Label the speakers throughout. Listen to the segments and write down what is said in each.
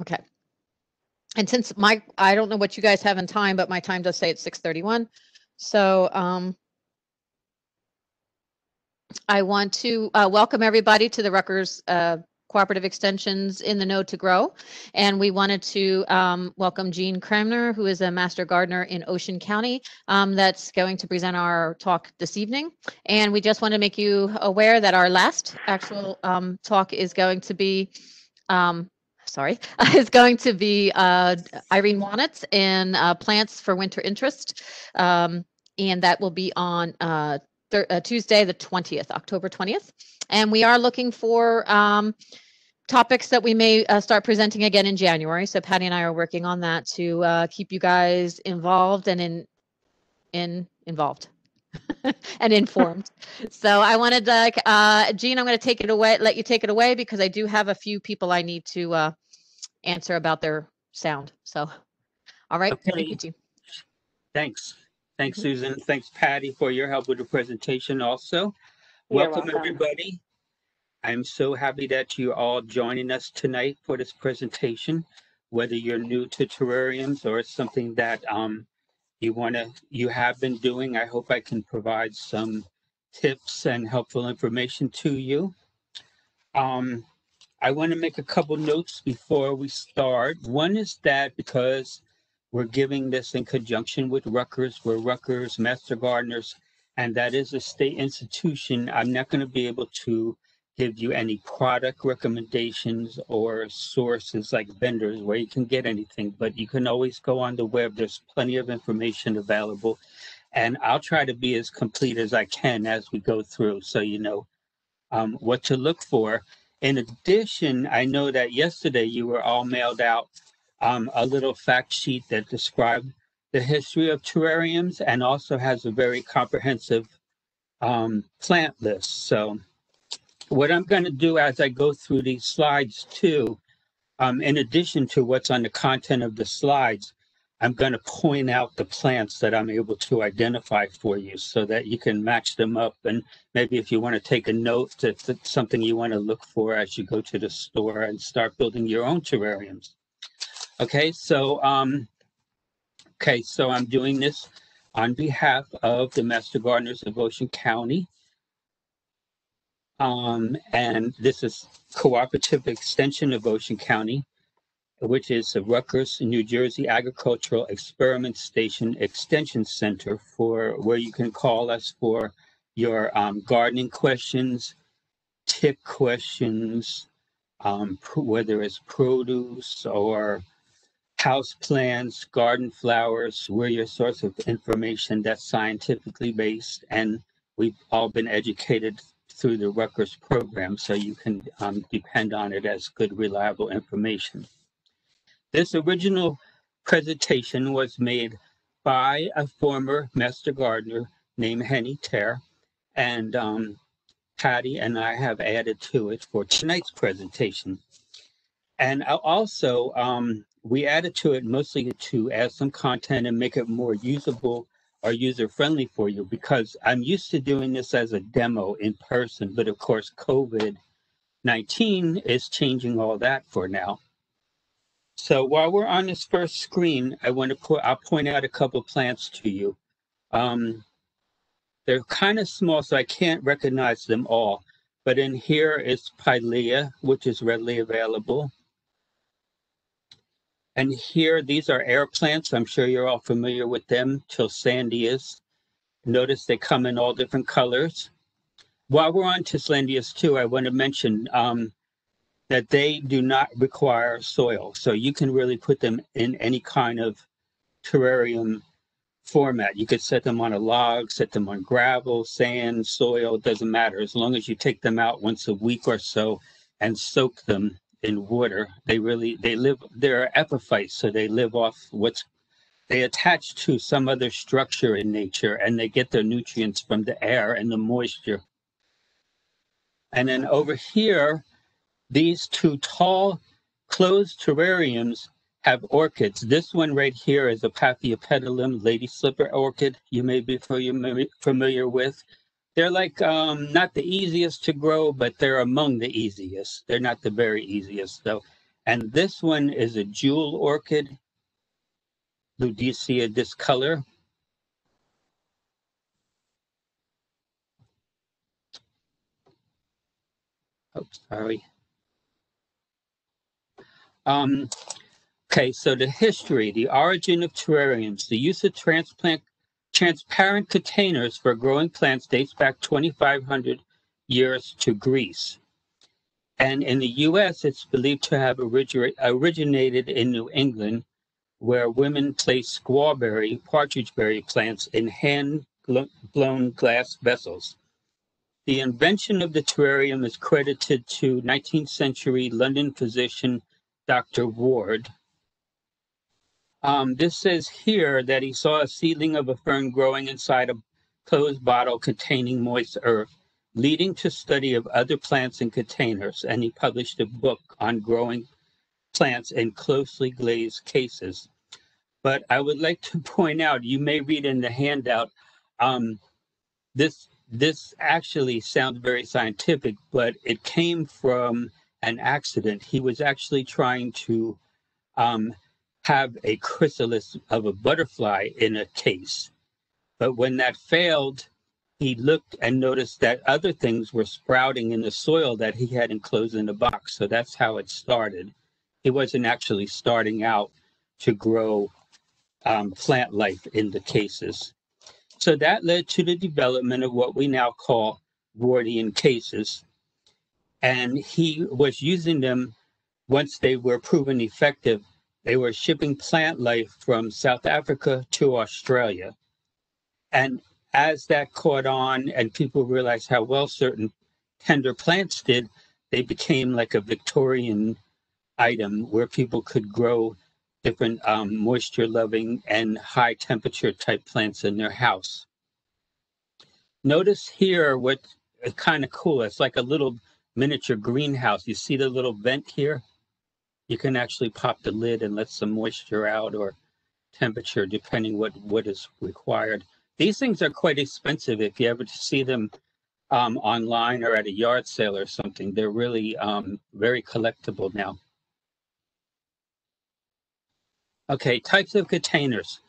Speaker 1: Okay. And since my, I don't know what you guys have in time, but my time does say it's six thirty-one. So, um, I want to, uh, welcome everybody to the Rutgers, uh, Cooperative Extensions in the Know to Grow. And we wanted to, um, welcome Jean Cramner, who is a Master Gardener in Ocean County, um, that's going to present our talk this evening. And we just want to make you aware that our last actual, um, talk is going to be, um, sorry, is going to be uh, Irene Wanitz in uh, Plants for Winter Interest. Um, and that will be on uh, uh, Tuesday, the 20th, October 20th. And we are looking for um, topics that we may uh, start presenting again in January. So Patty and I are working on that to uh, keep you guys involved and in in involved and informed. so I wanted to, uh, Jean, I'm going to take it away, let you take it away because I do have a few people I need to uh, answer about their sound. So, all right. Thank
Speaker 2: Okay.
Speaker 1: you.
Speaker 2: Thanks. Thanks,
Speaker 1: Mhm.
Speaker 2: Susan. Thanks, Patty, for your help with the presentation also. Welcome,
Speaker 3: welcome.
Speaker 2: everybody. I'm so happy that you're all joining us tonight for this presentation. Whether you're new to terrariums or something that um, you want to, you have been doing, I hope I can provide some tips and helpful information to you. Um, I want to make a couple notes before we start. One is that because we're giving this in conjunction with Rutgers, we're Rutgers Master Gardeners, and that is a state institution. I'm not going to be able to give you any product recommendations or sources like vendors where you can get anything, but you can always go on the web. There's plenty of information available. And I'll try to be as complete as I can as we go through so you know um, what to look for. In addition, I know that yesterday you were all mailed out um, a little fact sheet that described the history of terrariums and also has a very comprehensive um, plant list. So, what I'm going to do as I go through these slides too, um, in addition to what's on the content of the slides, I'm going to point out the plants that I'm able to identify for you so that you can match them up. And maybe if you want to take a note, that that's something you want to look for as you go to the store and start building your own terrariums. Okay, so um, okay, so I'm doing this on behalf of the Master Gardeners of Ocean County. Um, and this is Cooperative Extension of Ocean County, which is the Rutgers, New Jersey Agricultural Experiment Station Extension Center for where you can call us for your um, gardening questions, tip questions, um, whether it's produce or house plants, garden flowers, we're your source of information that's scientifically based. And we've all been educated through the Rutgers program, so you can um, depend on it as good, reliable information. This original presentation was made by a former master gardener named Henny Terr, and um, Patty and I have added to it for tonight's presentation. And also, um, we added to it mostly to add some content and make it more usable or user friendly for you because I'm used to doing this as a demo in person, but of course, COVID 19 is changing all that for now. So while we're on this first screen, I want to put, I'll point out a couple plants to you. Um, they're kind of small, so I can't recognize them all. But in here is Pilea, which is readily available. And here, these are air plants. I'm sure you're all familiar with them, Tillandsias. Notice they come in all different colors. While we're on Tillandsias too, I want to mention um, that they do not require soil. So you can really put them in any kind of terrarium format. You could set them on a log, set them on gravel, sand, soil, it doesn't matter. As long as you take them out once a week or so and soak them in water, they really, they live, they're epiphytes. So they live off what's, they attach to some other structure in nature and they get their nutrients from the air and the moisture. And then over here, these two tall closed terrariums have orchids. This one right here is a Paphiopedilum lady slipper orchid you may be familiar with. They're like um, not the easiest to grow, but they're among the easiest. They're not the very easiest though. And this one is a jewel orchid, Ludisia discolor. Oh, sorry. Um, okay, so the history, the origin of terrariums, the use of transplant transparent containers for growing plants dates back 2,500 years to Greece. And in the US, it's believed to have originated in New England, where women placed squawberry, partridgeberry plants in hand blown glass vessels. The invention of the terrarium is credited to 19th century London physician Dr. Ward. Um, this says here that he saw a seedling of a fern growing inside a closed bottle containing moist earth leading to study of other plants in containers, and he published a book on growing plants in closely glazed cases. But I would like to point out, you may read in the handout, um, this this actually sounds very scientific, but it came from an accident. He was actually trying to um, have a chrysalis of a butterfly in a case. But when that failed, he looked and noticed that other things were sprouting in the soil that he had enclosed in the box. So that's how it started. He wasn't actually starting out to grow um, plant life in the cases. So that led to the development of what we now call Wardian cases. And he was using them once they were proven effective. They were shipping plant life from South Africa to Australia. And as that caught on and people realized how well certain tender plants did, they became like a Victorian item where people could grow different um, moisture loving and high temperature type plants in their house. Notice here what is kind of cool. It's like a little miniature greenhouse. You see the little vent here? You can actually pop the lid and let some moisture out or temperature depending what, what is required. These things are quite expensive if you ever see them um, online or at a yard sale or something. They're really um, very collectible now. Okay, types of containers.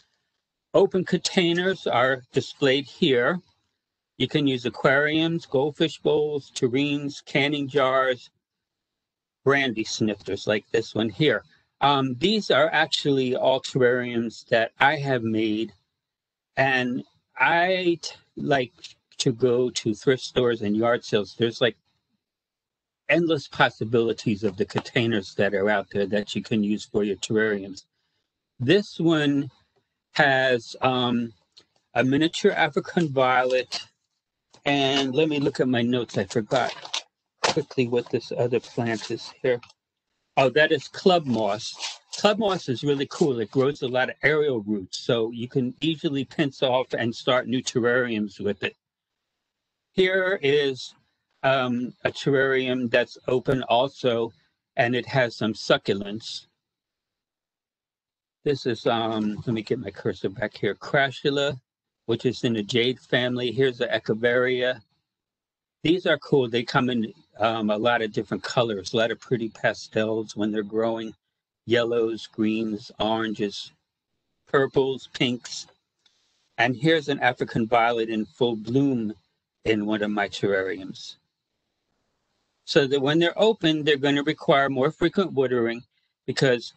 Speaker 2: Open containers are displayed here. You can use aquariums, goldfish bowls, tureens, canning jars, brandy snifters like this one here. Um, these are actually all terrariums that I have made and I like to go to thrift stores and yard sales. There's like endless possibilities of the containers that are out there that you can use for your terrariums. This one has um, a miniature African violet. And let me look at my notes. I forgot quickly what this other plant is here. Oh, that is club moss. Club moss is really cool. It grows a lot of aerial roots, so you can easily pinch off and start new terrariums with it. Here is um, a terrarium that's open also, and it has some succulents. This is, um, let me get my cursor back here, Crassula, which is in the jade family. Here's the Echeveria. These are cool. They come in um, a lot of different colors, a lot of pretty pastels when they're growing yellows, greens, oranges, purples, pinks. And here's an African violet in full bloom in one of my terrariums. So that when they're open, they're going to require more frequent watering because,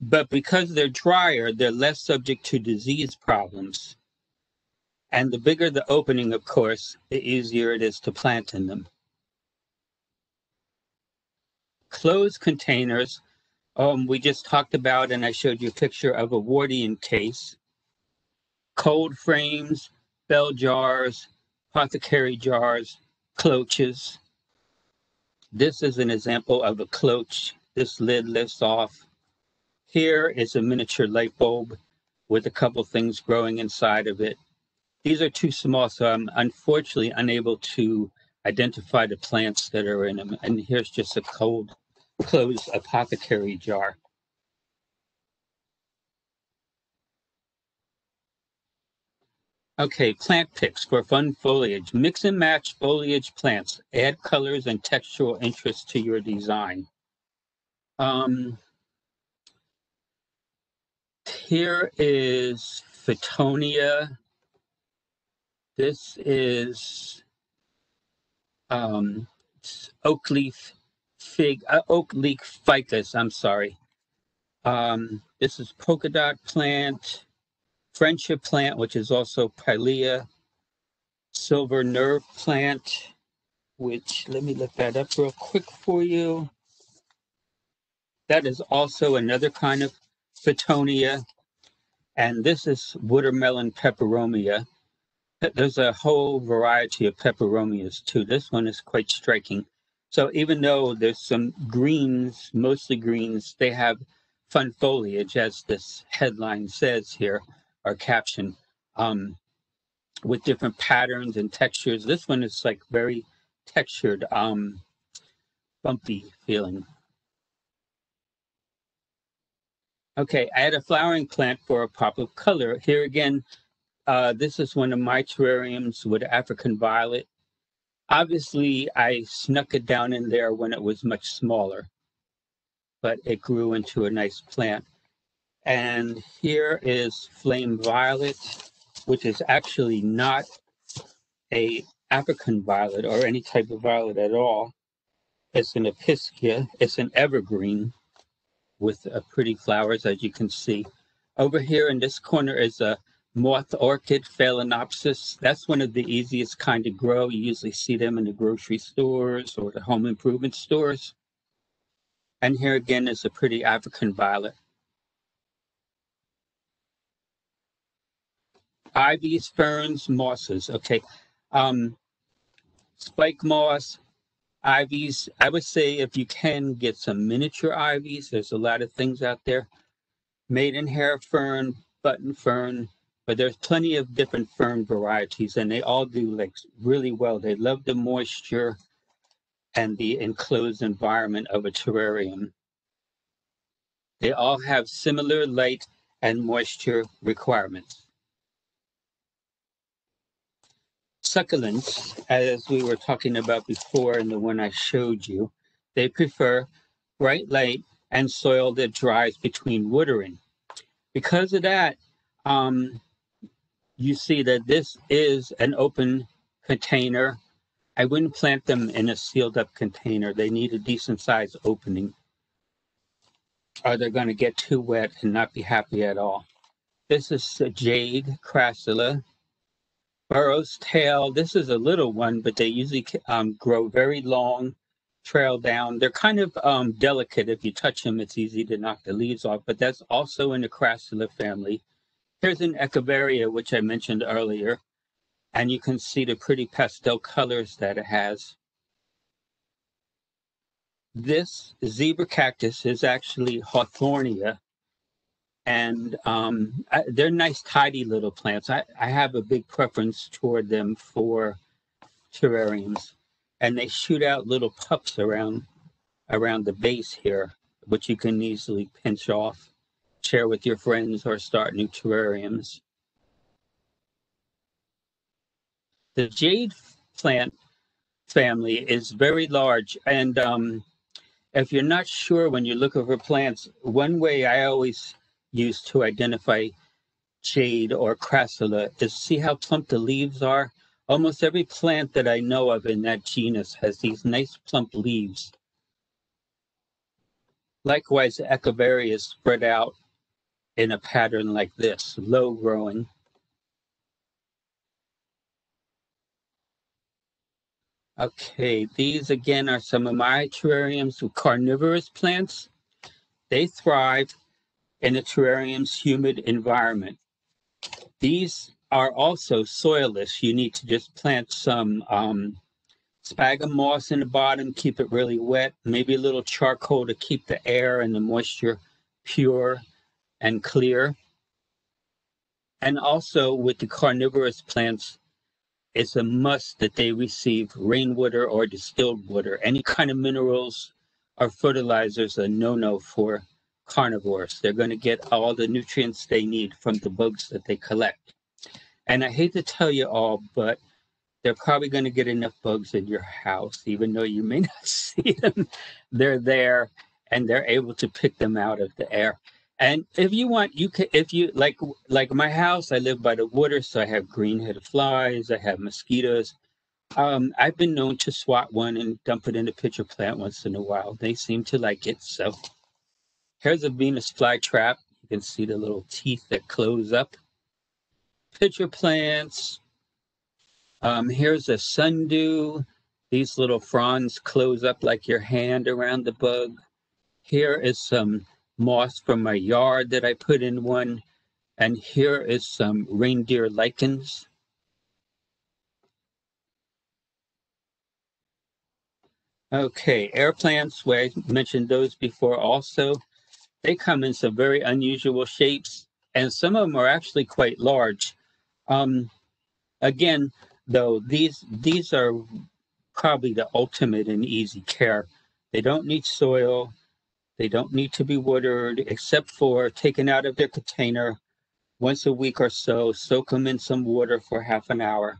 Speaker 2: but because they're drier, they're less subject to disease problems. And the bigger the opening, of course, the easier it is to plant in them. Closed containers um, we just talked about, and I showed you a picture of a Wardian case. Cold frames, bell jars, apothecary jars, cloches. This is an example of a cloche. This lid lifts off. Here is a miniature light bulb with a couple things growing inside of it. These are too small, so I'm unfortunately unable to identify the plants that are in them. And here's just a cold closed apothecary jar. Okay, plant picks for fun foliage. Mix and match foliage plants. Add colors and textural interest to your design. Um, here is Fittonia. This is um, oak leaf fig, uh, oak leaf ficus. I'm sorry. Um, this is polka dot plant, friendship plant, which is also pilea, silver nerve plant, which let me look that up real quick for you. That is also another kind of Fittonia. And this is watermelon peperomia. There's a whole variety of peperomias too. This one is quite striking. So even though there's some greens, mostly greens, they have fun foliage, as this headline says here, or caption, um, with different patterns and textures. This one is like very textured, um, bumpy feeling. Okay, I had a flowering plant for a pop of color. Here again, uh, this is one of my terrariums with African violet. Obviously, I snuck it down in there when it was much smaller, but it grew into a nice plant. And here is flame violet, which is actually not a African violet or any type of violet at all. It's an episcia. It's an evergreen with pretty flowers, as you can see. Over here in this corner is a moth orchid, Phalaenopsis. That's one of the easiest kind to grow. You usually see them in the grocery stores or the home improvement stores. And here again is a pretty African violet. Ivies, ferns, mosses. Okay. Um, spike moss, ivies. I would say if you can get some miniature ivies, there's a lot of things out there. Maidenhair fern, button fern, but there's plenty of different fern varieties and they all do like really well. They love the moisture and the enclosed environment of a terrarium. They all have similar light and moisture requirements. succulents, as we were talking about before in the one I showed you, they prefer bright light and soil that dries between watering. Because of that, um, you see that this is an open container. I wouldn't plant them in a sealed up container. They need a decent size opening or they're going to get too wet and not be happy at all. This is jade crassula. Burro's tail. This is a little one, but they usually um, grow very long, trail down. They're kind of um, delicate. If you touch them, it's easy to knock the leaves off, but that's also in the Crassula family. Here's an Echeveria, which I mentioned earlier, and you can see the pretty pastel colors that it has. This zebra cactus is actually Haworthia, and um, I, they're nice, tidy little plants. I, I have a big preference toward them for terrariums, and they shoot out little pups around around the base here, which you can easily pinch off, share with your friends, or start new terrariums. The jade plant family is very large, and um, if you're not sure when you look over plants, one way I always used to identify jade or crassula is see how plump the leaves are. Almost every plant that I know of in that genus has these nice plump leaves. Likewise, the Echeveria spread out in a pattern like this, low growing. Okay, these again are some of my terrariums with carnivorous plants. They thrive in a terrarium's humid environment. These are also soilless. You need to just plant some um, sphagnum moss in the bottom, keep it really wet, maybe a little charcoal to keep the air and the moisture pure and clear. And also with the carnivorous plants, it's a must that they receive rainwater or distilled water. Any kind of minerals or fertilizers are no-no for carnivores. They're going to get all the nutrients they need from the bugs that they collect. And I hate to tell you all, but they're probably going to get enough bugs in your house, even though you may not see them. They're there. and they're able to pick them out of the air. And if you want, you can, if you like, like my house, I live by the water, so I have green-headed flies, I have mosquitoes. Um, I've been known to swat one and dump it in a pitcher plant once in a while. They seem to like it. So here's a Venus flytrap. You can see the little teeth that close up. Pitcher plants. Um, here's a sundew. These little fronds close up like your hand around the bug. Here is some moss from my yard that I put in one. And here is some reindeer lichens. Okay, air plants, where I mentioned those before also. They come in some very unusual shapes, and some of them are actually quite large. Um, again, though, these these are probably the ultimate in easy care. They don't need soil. They don't need to be watered except for taken out of their container once a week or so, soak them in some water for half an hour.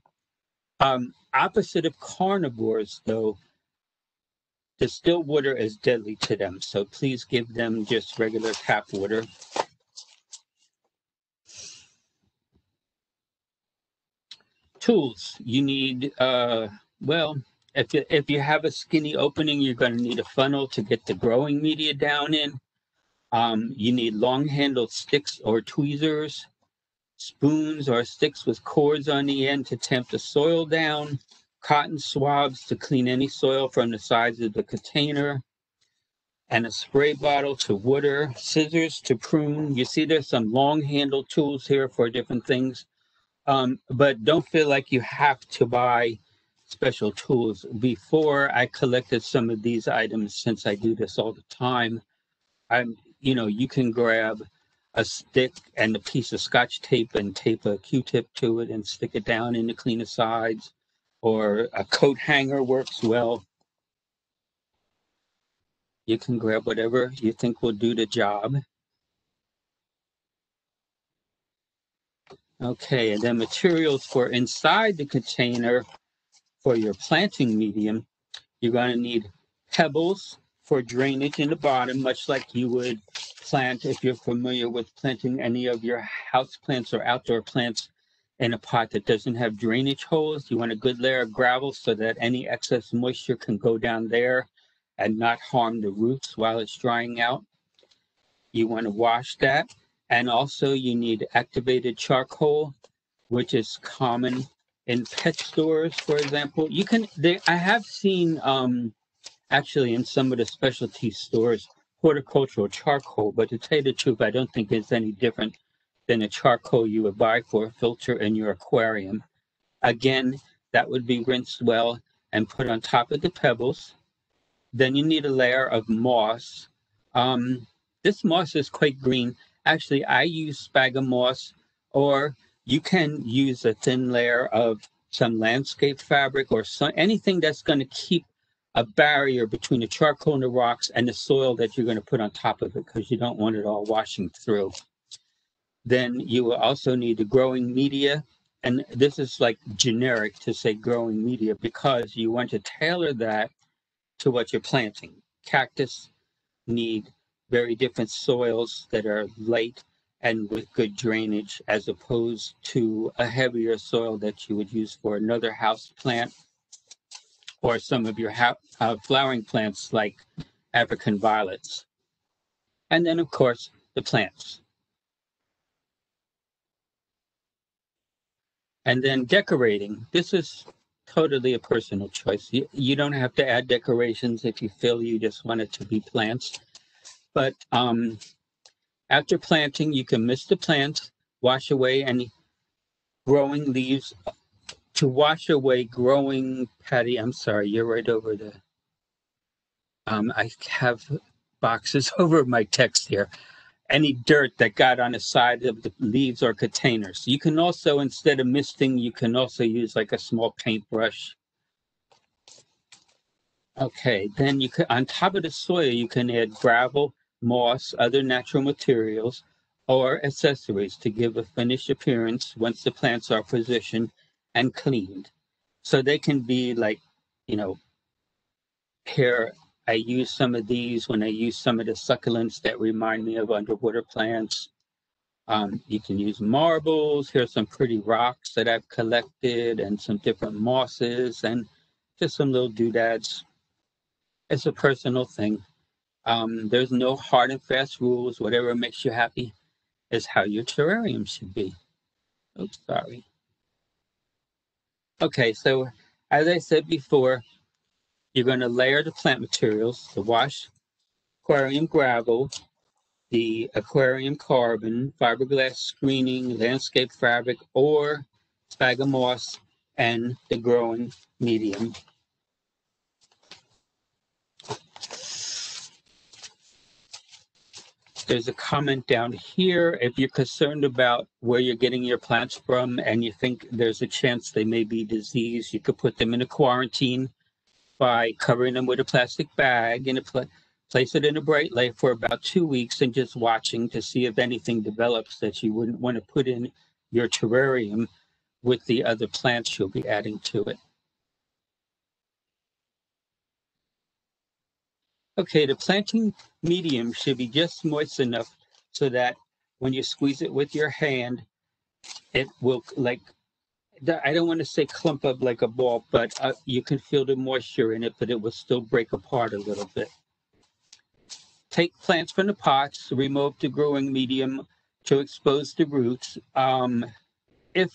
Speaker 2: Um, opposite of carnivores, though, distilled water is deadly to them. So please give them just regular tap water. Tools, you need, uh, well, if you, if you have a skinny opening, you're going to need a funnel to get the growing media down in. Um, you need long handled sticks or tweezers, spoons or sticks with cords on the end to tamp the soil down, cotton swabs to clean any soil from the sides of the container, and a spray bottle to water, scissors to prune. You see, there's some long handled tools here for different things. Um, but don't feel like you have to buy special tools. Before I collected some of these items, since I do this all the time, I'm, you know, you can grab a stick and a piece of scotch tape and tape a Q-tip to it and stick it down in the cleaner sides, or a coat hanger works well. You can grab whatever you think will do the job. Okay, and then materials for inside the container for your planting medium, you're going to need pebbles for drainage in the bottom, much like you would plant if you're familiar with planting any of your house plants or outdoor plants in a pot that doesn't have drainage holes. You want a good layer of gravel so that any excess moisture can go down there and not harm the roots while it's drying out. You want to wash that. And also you need activated charcoal, which is common in pet stores, for example. You can, they, I have seen um, actually in some of the specialty stores horticultural charcoal, but to tell you the truth, I don't think it's any different than a charcoal you would buy for a filter in your aquarium. Again, that would be rinsed well and put on top of the pebbles. Then you need a layer of moss. Um, this moss is quite green. Actually, I use sphagnum moss or you can use a thin layer of some landscape fabric or some, anything that's going to keep a barrier between the charcoal and the rocks and the soil that you're going to put on top of it because you don't want it all washing through. Then you will also need the growing media. And this is like generic to say growing media because you want to tailor that to what you're planting. Cactus need very different soils that are light and with good drainage as opposed to a heavier soil that you would use for another house plant or some of your uh, flowering plants like African violets. And then, of course, the plants. And then decorating. This is totally a personal choice. You, you don't have to add decorations if you feel you just want it to be plants. But um, after planting, you can mist the plants, wash away any growing leaves. To wash away growing, Patty, I'm sorry, you're right over the. Um, I have boxes over my text here. Any dirt that got on the side of the leaves or containers. You can also, instead of misting, you can also use like a small paintbrush. Okay, then you can, on top of the soil, you can add gravel moss, other natural materials, or accessories to give a finished appearance once the plants are positioned and cleaned. So they can be like, you know, hair I use some of these when I use some of the succulents that remind me of underwater plants. Um, you can use marbles. Here's some pretty rocks that I've collected and some different mosses and just some little doodads. It's a personal thing. Um, there's no hard and fast rules. Whatever makes you happy is how your terrarium should be. Oops, sorry. Okay, so as I said before, you're going to layer the plant materials, the wash aquarium gravel, the aquarium carbon, fiberglass screening, landscape fabric, or sphagnum moss, and the growing medium. There's a comment down here. If you're concerned about where you're getting your plants from and you think there's a chance they may be diseased, you could put them in a quarantine by covering them with a plastic bag and pl- place it in a bright light for about two weeks and just watching to see if anything develops that you wouldn't want to put in your terrarium with the other plants you'll be adding to it. Okay, the planting medium should be just moist enough so that when you squeeze it with your hand, it will like I don't want to say clump up like a ball, but uh, you can feel the moisture in it, but it will still break apart a little bit. Take plants from the pots, remove the growing medium to expose the roots. Um, if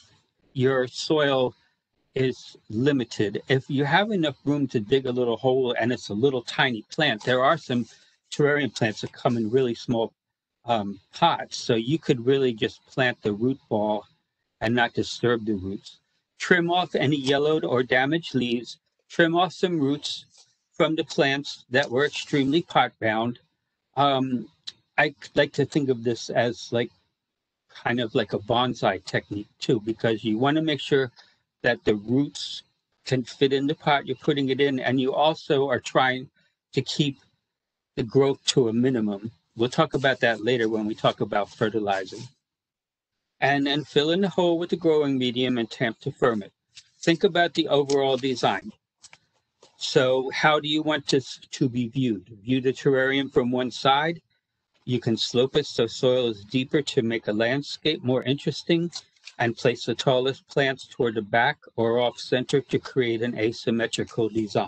Speaker 2: your soil is limited, if you have enough room to dig a little hole and it's a little tiny plant, there are some terrarium plants that come in really small um, pots. So you could really just plant the root ball and not disturb the roots. Trim off any yellowed or damaged leaves. Trim off some roots from the plants that were extremely pot bound. Um, I like to think of this as like kind of like a bonsai technique too, because you want to make sure that the roots can fit in the pot you're putting it in, and you also are trying to keep the growth to a minimum. We'll talk about that later when we talk about fertilizing and then fill in the hole with the growing medium and tamp to firm it. Think about the overall design. So how do you want this to be viewed? View the terrarium from one side. You can slope it so soil is deeper to make a landscape more interesting and place the tallest plants toward the back or off center to create an asymmetrical design.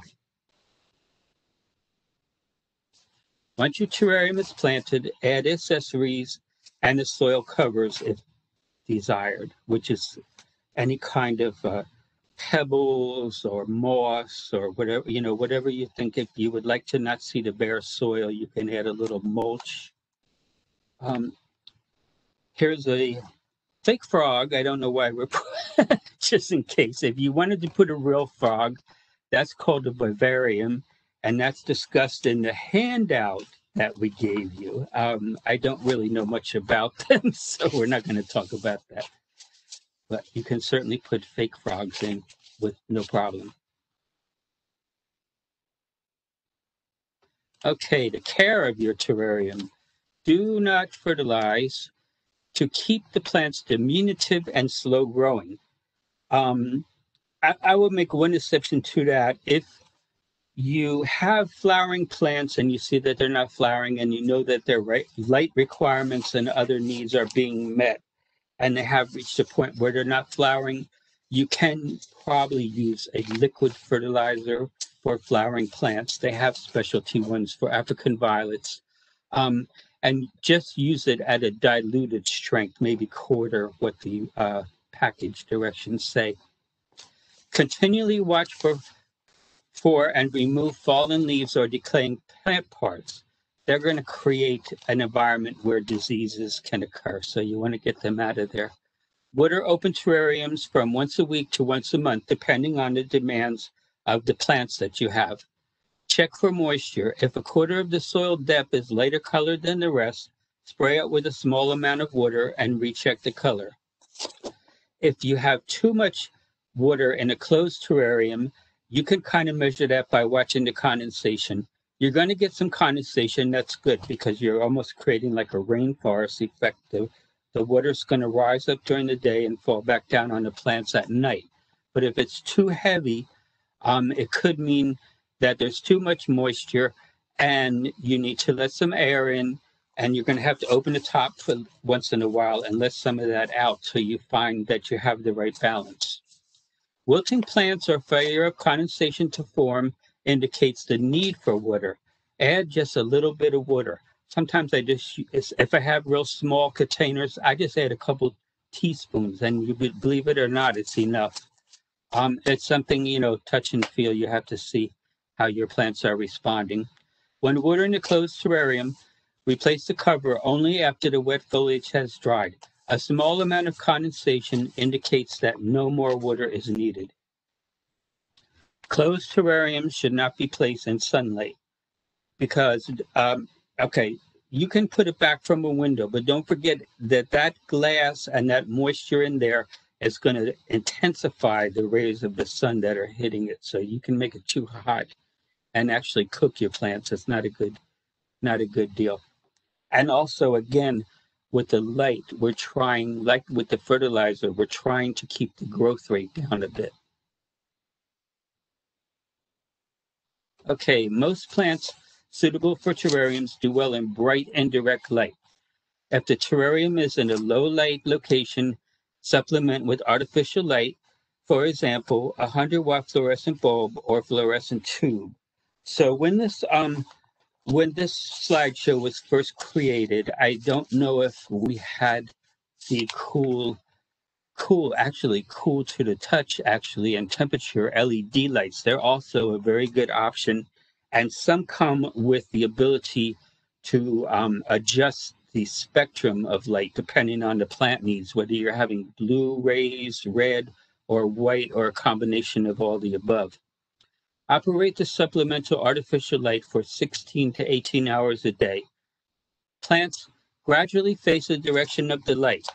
Speaker 2: Once your terrarium is planted, add accessories and the soil covers if desired, which is any kind of uh, pebbles or moss or whatever, you know, whatever you think. If you would like to not see the bare soil, you can add a little mulch. Um, here's a fake frog. I don't know why we're just in case. If you wanted to put a real frog, that's called a vivarium, and that's discussed in the handout that we gave you. Um, I don't really know much about them, so we're not going to talk about that. But you can certainly put fake frogs in with no problem. Okay, the care of your terrarium. Do not fertilize to keep the plants diminutive and slow growing. Um, I, I will make one exception to that. If you have flowering plants and you see that they're not flowering and you know that their light requirements and other needs are being met and they have reached a point where they're not flowering, you can probably use a liquid fertilizer for flowering plants. They have specialty ones for African violets. Um, and just use it at a diluted strength, maybe quarter what the uh, package directions say. Continually watch for for and remove fallen leaves or decaying plant parts, they're going to create an environment where diseases can occur. So you want to get them out of there. Water open terrariums from once a week to once a month, depending on the demands of the plants that you have. Check for moisture. If a quarter of the soil depth is lighter colored than the rest, spray it with a small amount of water and recheck the color. If you have too much water in a closed terrarium, you can kind of measure that by watching the condensation. You're going to get some condensation. That's good because you're almost creating like a rainforest effect. The, the water's going to rise up during the day and fall back down on the plants at night. But if it's too heavy, um, it could mean that there's too much moisture and you need to let some air in and you're going to have to open the top for once in a while and let some of that out so you find that you have the right balance. Wilting plants or failure of condensation to form indicates the need for water. Add just a little bit of water. Sometimes I just, if I have real small containers, I just add a couple teaspoons and you believe it or not, it's enough. Um, it's something, you know, touch and feel. You have to see how your plants are responding. When watering a closed terrarium, replace the cover only after the wet foliage has dried. A small amount of condensation indicates that no more water is needed. Closed terrariums should not be placed in sunlight because, um, okay, you can put it back from a window, but don't forget that that glass and that moisture in there is going to intensify the rays of the sun that are hitting it. So you can make it too hot and actually cook your plants. It's not a good, not a good deal. And also, again, with the light, we're trying, like with the fertilizer, we're trying to keep the growth rate down a bit. Okay, most plants suitable for terrariums do well in bright and direct light. If the terrarium is in a low light location, supplement with artificial light, for example, a 100 watt fluorescent bulb or fluorescent tube. So when this um when this slideshow was first created, I don't know if we had the cool cool actually cool to the touch actually and temperature led lights. They're also a very good option and some come with the ability to um, adjust the spectrum of light depending on the plant needs whether you're having blue rays red or white or a combination of all the above operate the supplemental artificial light for 16 to 18 hours a day plants gradually face the direction of the light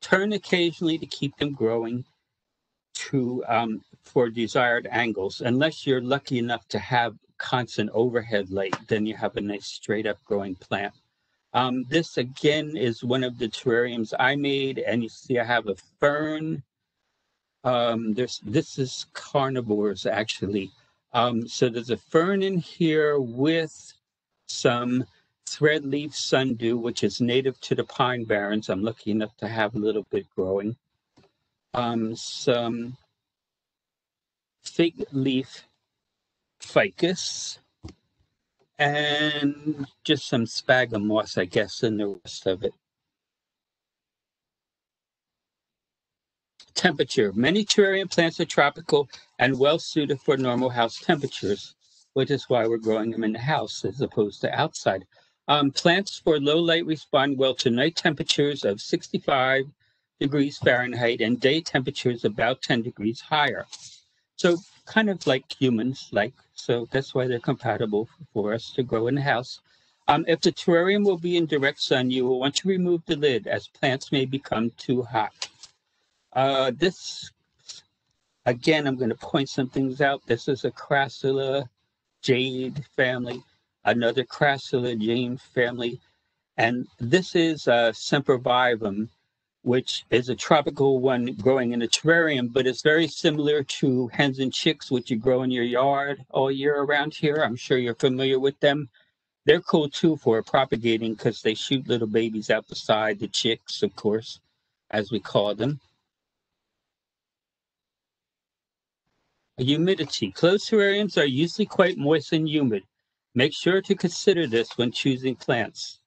Speaker 2: turn occasionally to keep them growing to um, for desired angles. Unless you're lucky enough to have constant overhead light, then you have a nice straight up growing plant. Um, this again is one of the terrariums I made, and you see I have a fern. Um, this is carnivores actually. Um, so there's a fern in here with some threadleaf sundew, which is native to the pine barrens. I'm lucky enough to have a little bit growing. Um, some fig leaf ficus, and just some sphagnum moss, I guess, and the rest of it. Temperature. Many terrarium plants are tropical and well suited for normal house temperatures, which is why we're growing them in the house as opposed to outside. Um, plants for low light respond well to night temperatures of 65 degrees Fahrenheit and day temperatures about 10 degrees higher. So kind of like humans, like so that's why they're compatible for us to grow in the house. Um, if the terrarium will be in direct sun, you will want to remove the lid as plants may become too hot. Uh, this, again, I'm going to point some things out. This is a Crassula jade family another Crassula jade family. And this is uh, Sempervivum, which is a tropical one growing in a terrarium, but it's very similar to hens and chicks, which you grow in your yard all year around here. I'm sure you're familiar with them. They're cool too for propagating because they shoot little babies out the side, the chicks, of course, as we call them. Humidity. Closed terrariums are usually quite moist and humid. Make sure to consider this when choosing plants.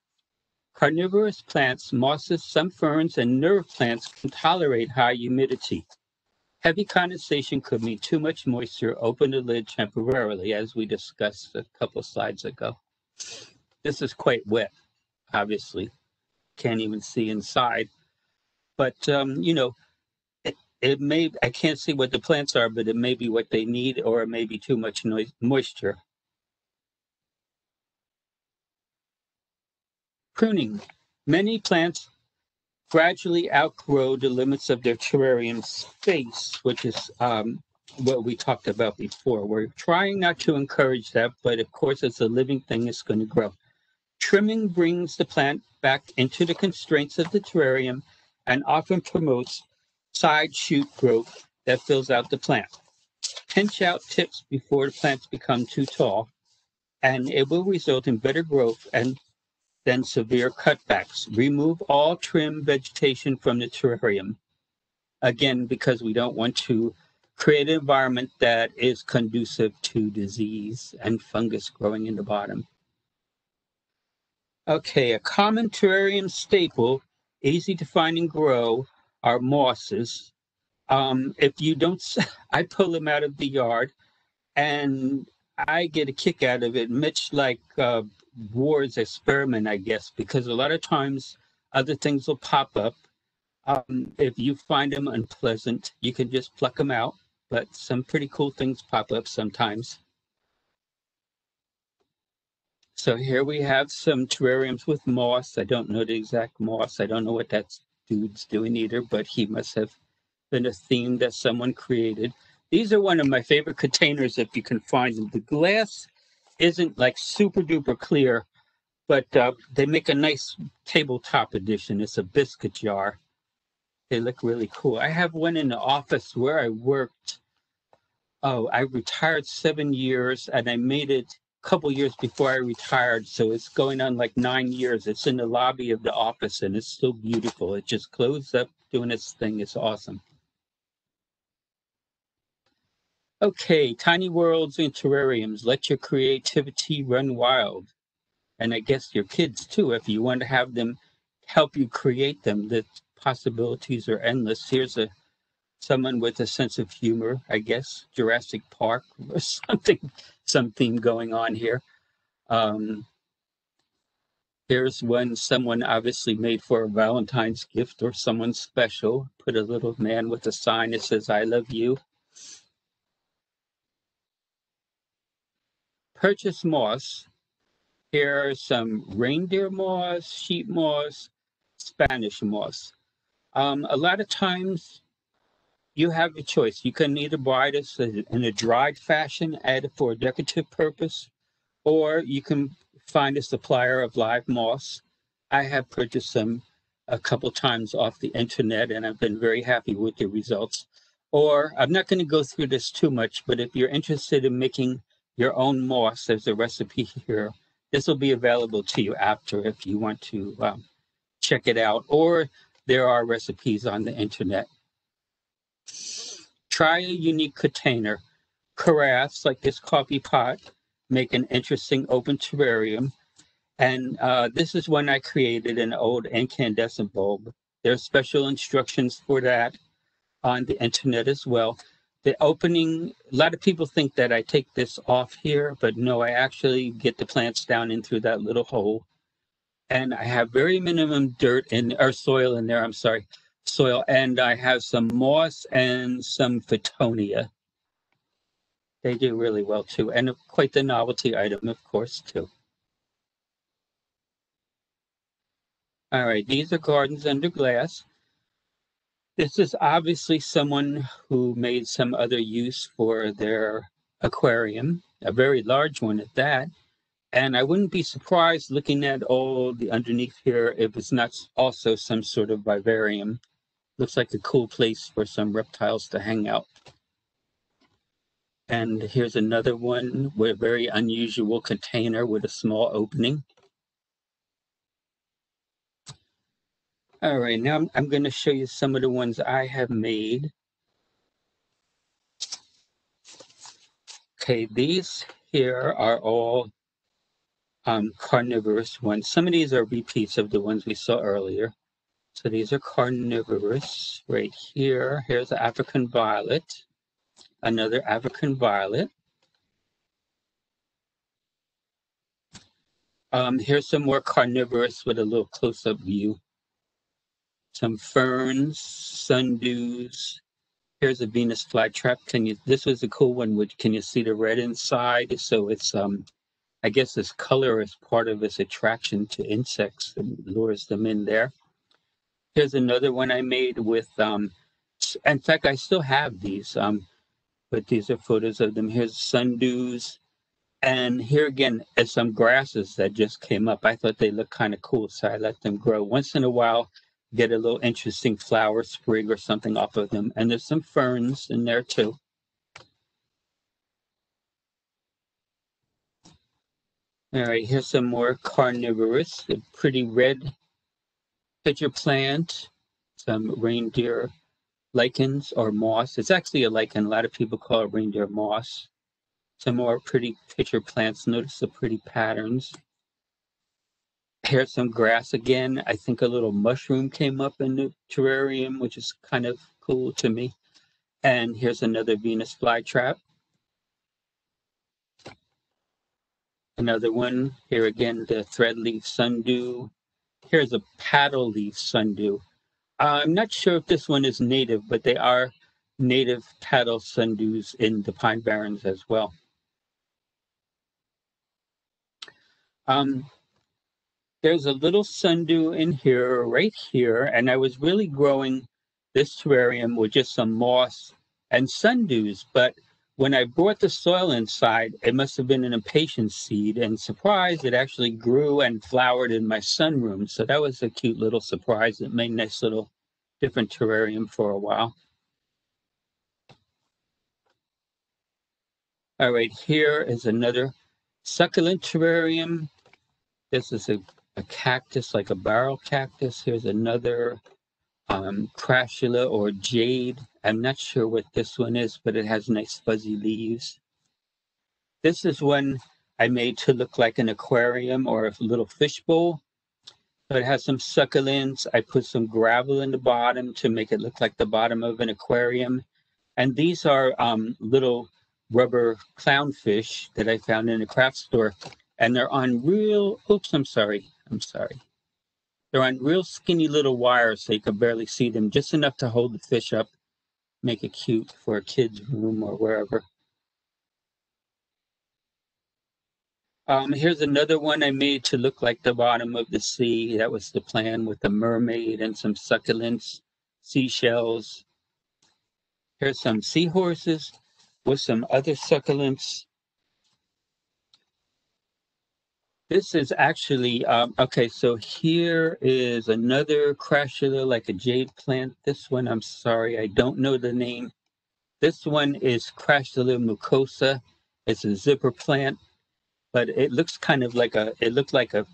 Speaker 2: Carnivorous plants, mosses, some ferns, and nerve plants can tolerate high humidity. Heavy condensation could mean too much moisture. Open the lid temporarily, as we discussed a couple slides ago. This is quite wet, obviously. Can't even see inside. But, um, you know, it, may, I can't see what the plants are, but it may be what they need or it may be too much noise, moisture. Pruning. Many plants gradually outgrow the limits of their terrarium space, which is um, what we talked about before. We're trying not to encourage that, but of course, it's a living thing, it's going to grow. Trimming brings the plant back into the constraints of the terrarium and often promotes side shoot growth that fills out the plant. Pinch out tips before the plants become too tall. and it will result in better growth and then severe cutbacks. Remove all trim vegetation from the terrarium. Again, because we don't want to create an environment that is conducive to disease and fungus growing in the bottom. Okay, a common terrarium staple, easy to find and grow, are mosses. Um, if you don't, I pull them out of the yard and I get a kick out of it, much like uh, Ward's experiment, I guess, because a lot of times other things will pop up. Um, if you find them unpleasant, you can just pluck them out, but some pretty cool things pop up sometimes. So here we have some terrariums with moss. I don't know the exact moss. I don't know what that dude's doing either, but he must have been a theme that someone created. These are one of my favorite containers if you can find them. The glass isn't like super duper clear, but uh, they make a nice tabletop edition. It's a biscuit jar. They look really cool. I have one in the office where I worked. Oh, I retired seven years and I made it couple years before I retired, so it's going on like nine years. It's in the lobby of the office, and it's still beautiful. It just closed up, doing its thing. It's awesome. Okay, tiny worlds and terrariums. Let your creativity run wild, and I guess your kids too. If you want to have them help you create them, the possibilities are endless. Here's a someone with a sense of humor, I guess, Jurassic Park or something, some theme going on here. Um, here's one someone obviously made for a Valentine's gift or someone special. Put a little man with a sign that says, I love you. Purchase moss. Here are some reindeer moss, sheep moss, Spanish moss. Um, a lot of times you have a choice. You can either buy this in a dried fashion, add it for a decorative purpose, or you can find a supplier of live moss. I have purchased them a couple times off the internet and I've been very happy with the results. Or I'm not going to go through this too much, but if you're interested in making your own moss, there's a recipe here. This will be available to you after if you want to um, check it out. Or there are recipes on the internet. Try a unique container. Carafes like this coffee pot make an interesting open terrarium. And uh, this is one I created, an old incandescent bulb. There's special instructions for that on the internet as well. The opening, a lot of people think that I take this off here, but no, I actually get the plants down in through that little hole. And I have very minimum dirt in, or soil in there, I'm sorry, soil, and I have some moss and some Fittonia. They do really well too, and quite the novelty item, of course, too. All right, these are gardens under glass. This is obviously someone who made some other use for their aquarium, a very large one at that. And I wouldn't be surprised looking at all the underneath here if it's not also some sort of vivarium looks like a cool place for some reptiles to hang out. And here's another one with a very unusual container with a small opening. All right, now I'm, I'm going to show you some of the ones I have made. Okay, these here are all um, carnivorous ones. Some of these are repeats of the ones we saw earlier. So these are carnivorous right here. Here's the African violet, another African violet. Um, here's some more carnivorous with a little close-up view. Some ferns, sundews. Here's a Venus flytrap. Can you? This was a cool one. Which can you see the red inside? So it's um, I guess this color is part of its attraction to insects and lures them in there. Here's another one I made with, um, in fact, I still have these, um, but these are photos of them. Here's sundews. And here again is some grasses that just came up. I thought they looked kind of cool, so I let them grow. Once in a while, get a little interesting flower sprig or something off of them. And there's some ferns in there too. All right, here's some more carnivorous, pretty red pitcher plant, some reindeer lichens or moss. It's actually a lichen. A lot of people call it reindeer moss. Some more pretty pitcher plants. Notice the pretty patterns. Here's some grass again. I think a little mushroom came up in the terrarium, which is kind of cool to me. And here's another Venus flytrap. Another one. Here again, the thread leaf sundew. Here's a paddle leaf sundew. I'm not sure if this one is native, but they are native paddle sundews in the Pine Barrens as well. Um, there's a little sundew in here, right here, and I was really growing this terrarium with just some moss and sundews, but when I brought the soil inside, it must have been an impatiens seed, and surprise, it actually grew and flowered in my sunroom. So that was a cute little surprise. It made a nice little different terrarium for a while. All right, here is another succulent terrarium. This is a, a cactus, like a barrel cactus. Here's another um, crassula or jade. I'm not sure what this one is, but it has nice fuzzy leaves. This is one I made to look like an aquarium or a little fishbowl. So it has some succulents. I put some gravel in the bottom to make it look like the bottom of an aquarium. And these are um, little rubber clownfish that I found in a craft store. And they're on real, oops, I'm sorry. I'm sorry. They're on real skinny little wires so you can barely see them, just enough to hold the fish up, make it cute for a kid's room or wherever. Um, here's another one I made to look like the bottom of the sea. That was the plan with the mermaid and some succulents, seashells. Here's some seahorses with some other succulents. This is actually, um, okay, so here is another crassula, like a jade plant. This one, I'm sorry, I don't know the name. This one is crassula muscosa. It's a zipper plant, but it looks kind of like a, it looked like a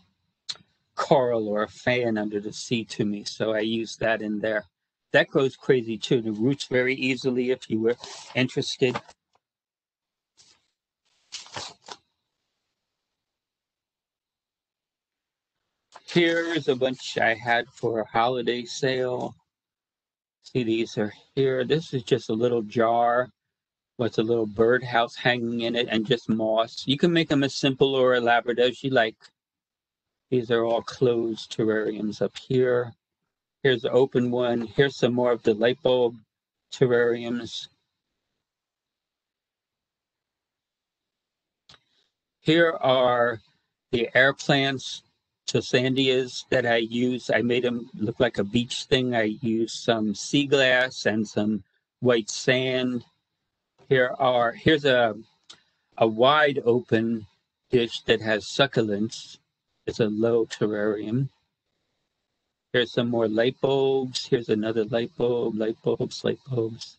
Speaker 2: coral or a fan under the sea to me. So I use that in there. That grows crazy too. The roots very easily if you were interested. Here's a bunch I had for a holiday sale. See, these are here. This is just a little jar with a little birdhouse hanging in it and just moss. You can make them as simple or elaborate as you like. These are all closed terrariums up here. Here's the open one. Here's some more of the light bulb terrariums. Here are the air plants Tillandsias that I use. I made them look like a beach thing. I used some sea glass and some white sand. Here are here's a a wide open dish that has succulents. It's a low terrarium. Here's some more light bulbs. Here's another light bulb, light bulbs, light bulbs.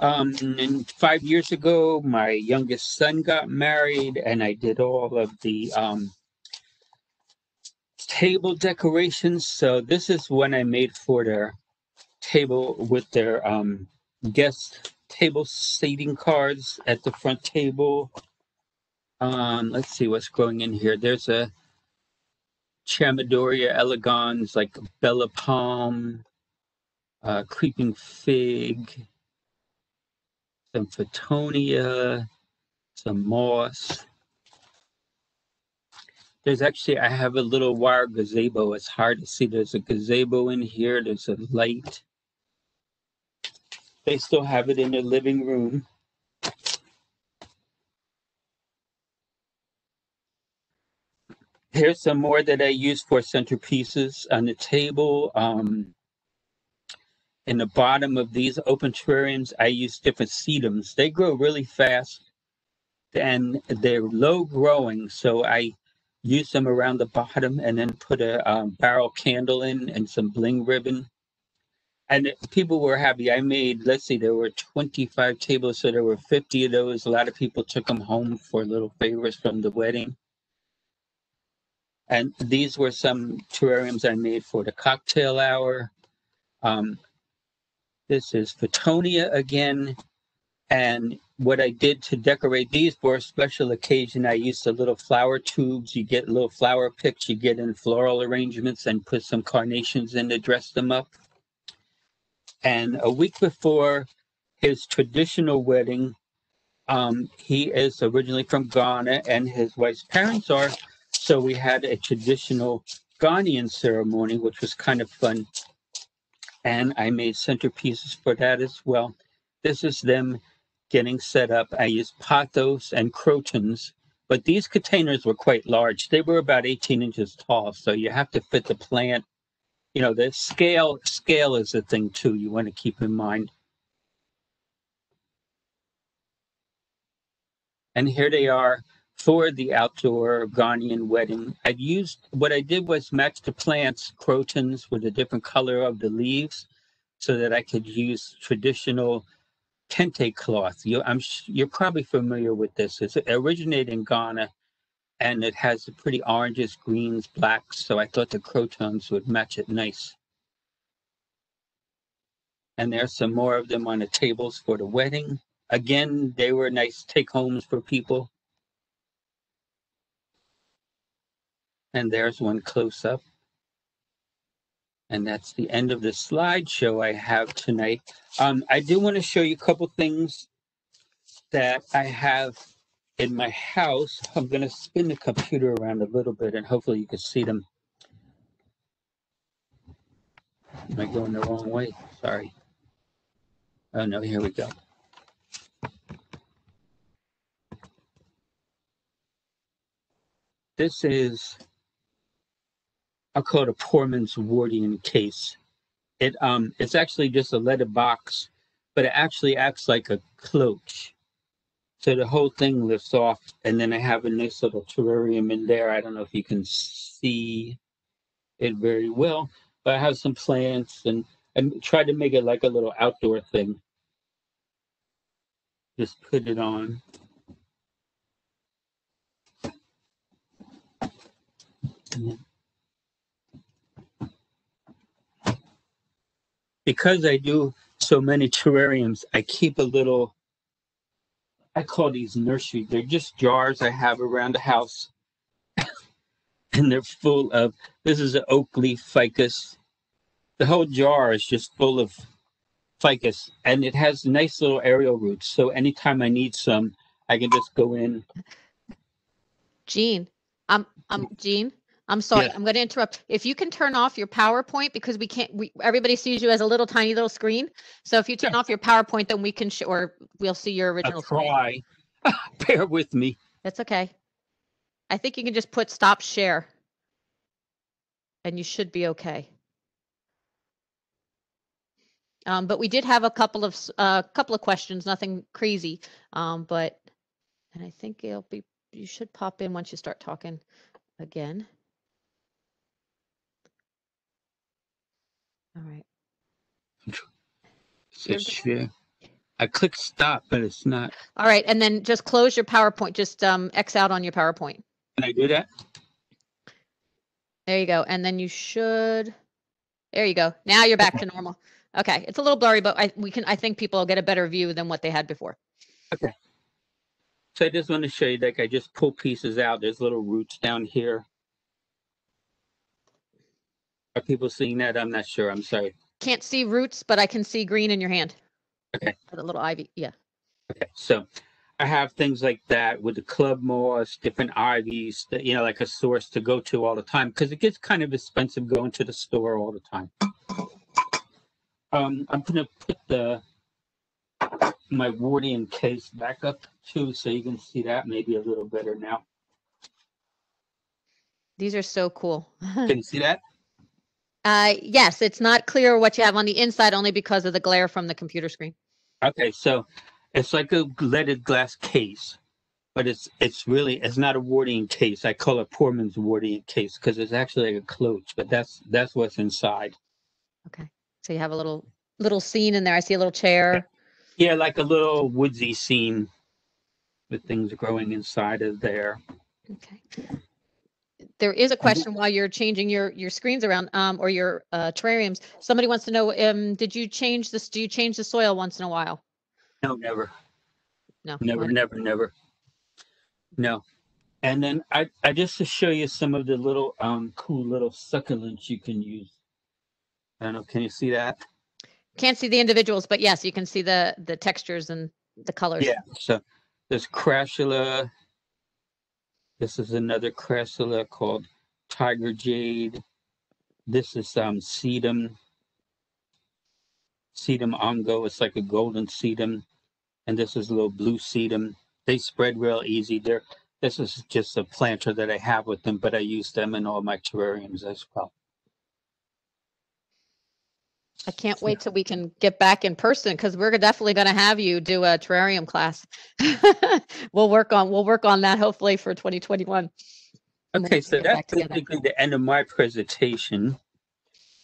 Speaker 2: Um, and five years ago, my youngest son got married, and I did all of the um, table decorations. So this is one I made for their table with their um, guest table seating cards at the front table. Um, let's see what's growing in here. There's a Chamaedorea elegans, like Bella Palm, uh, Creeping Fig, some Fittonia, some moss. There's actually, I have a little wire gazebo. It's hard to see. There's a gazebo in here. There's a light. They still have it in their living room. Here's some more that I use for centerpieces on the table. Um, in the bottom of these open terrariums, I use different sedums. They grow really fast and they're low growing. So I use them around the bottom and then put a um, barrel candle in and some bling ribbon. and people were happy. I made, let's see, there were 25 tables, so there were 50 of those. A lot of people took them home for little favors from the wedding. And these were some terrariums I made for the cocktail hour. Um, this is Fittonia again. And what I did to decorate these for a special occasion, I used the little flower tubes. You get little flower picks, you get in floral arrangements and put some carnations in to dress them up. And a week before his traditional wedding, um, he is originally from Ghana and his wife's parents are. So we had a traditional Ghanaian ceremony, which was kind of fun. And I made centerpieces for that as well. This is them getting set up. I used pothos and crotons, but these containers were quite large. They were about 18 inches tall, so you have to fit the plant you know the scale scale is a thing too you want to keep in mind and here they are for the outdoor Ghanaian wedding. I used what I did was match the plants, crotons, with a different color of the leaves, so that I could use traditional kente cloth. You, I'm you're probably familiar with this. It's originated in Ghana, and it has pretty oranges, greens, blacks. So I thought the crotons would match it nice. And there's some more of them on the tables for the wedding. Again, they were nice take homes for people. And there's one close up. And that's the end of the slideshow I have tonight. Um, I do want to show you a couple things that I have in my house, I'm going to spin the computer around a little bit and hopefully you can see them. Am I going the wrong way? Sorry. Oh no, here we go. This is, I'll call it a Poorman's Wardian case. It um, It's actually just a leaded box, but it actually acts like a cloche so the whole thing lifts off, and then I have a nice little terrarium in there. I don't know if you can see it very well, but I have some plants and and tried to make it like a little outdoor thing. Just put it on. Because I do so many terrariums, I keep a little I call these nurseries. They're just jars I have around the house. and they're full of this is an oak leaf ficus. The whole jar is just full of ficus and it has nice little aerial roots. So anytime I need some, I can just go in.
Speaker 1: Gene, I'm um, I'm um, Gene. I'm sorry,
Speaker 2: Yeah.
Speaker 1: I'm going to interrupt. If you can turn off your PowerPoint because we can't, we, everybody sees you as a little tiny little screen. So if you turn
Speaker 2: Yeah.
Speaker 1: off your PowerPoint, then we can, sh- or we'll see your
Speaker 2: A
Speaker 1: original screen.
Speaker 2: try. Bear with me.
Speaker 1: That's okay. I think you can just put stop share. And you should be okay. Um, but we did have a couple of, s- uh, couple of questions, nothing crazy. Um, but, and I think it'll be, you should pop in once you start talking again. All right.
Speaker 2: Share. I click stop, but it's not.
Speaker 1: All right. And then just close your PowerPoint, just, um, X out on your PowerPoint.
Speaker 2: Can I do that?
Speaker 1: There you go. And then you should, there you go. Now you're back to normal. Okay. It's a little blurry, but I, we can, I think people will get a better view than what they had before. Okay.
Speaker 2: So I just want to show you, like I just pull pieces out. There's little roots down here. Are people seeing that? I'm not sure. I'm sorry.
Speaker 1: Can't see roots, but I can see green in your hand.
Speaker 2: Okay.
Speaker 1: The little ivy. Yeah.
Speaker 2: Okay, so I have things like that with the club moss, different ivies, that, you know, like a source to go to all the time because it gets kind of expensive going to the store all the time. Um, I'm gonna put the my Wardian case back up too, so you can see that maybe a little better now.
Speaker 1: These are so cool.
Speaker 2: Can you see that?
Speaker 1: Uh, yes, it's not clear what you have on the inside only because of the glare from the computer screen.
Speaker 2: Okay, so it's like a leaded glass case, but it's it's really it's not a Wardian case. I call it Poorman's Wardian case because it's actually like a cloche, but that's that's what's inside.
Speaker 1: Okay. So you have a little little scene in there. I see a little chair.
Speaker 2: Yeah, like a little woodsy scene with things growing inside of there.
Speaker 1: Okay. There is a question while you're changing your, your screens around, um, or your, uh, terrariums. Somebody wants to know, um, did you change this, do you change the soil once in a while?
Speaker 2: No, never,
Speaker 1: No.
Speaker 2: never, never, never. No. And then I, I just to show you some of the little um cool little succulents you can use. I don't know, can you see that?
Speaker 1: Can't see the individuals, but yes, you can see the, the textures and the colors.
Speaker 2: Yeah, so there's crassula. This is another crassula called tiger jade. This is um sedum. Sedum Ogon. It's like a golden sedum. And this is a little blue sedum. They spread real easy. They're this is just a planter that I have with them, but I use them in all my terrariums as well.
Speaker 1: I can't wait till we can get back in person because we're definitely going to have you do a terrarium class. we'll work on we'll work on that hopefully for 2021.
Speaker 2: Okay, so
Speaker 1: can get back
Speaker 2: that's basically the end of my presentation.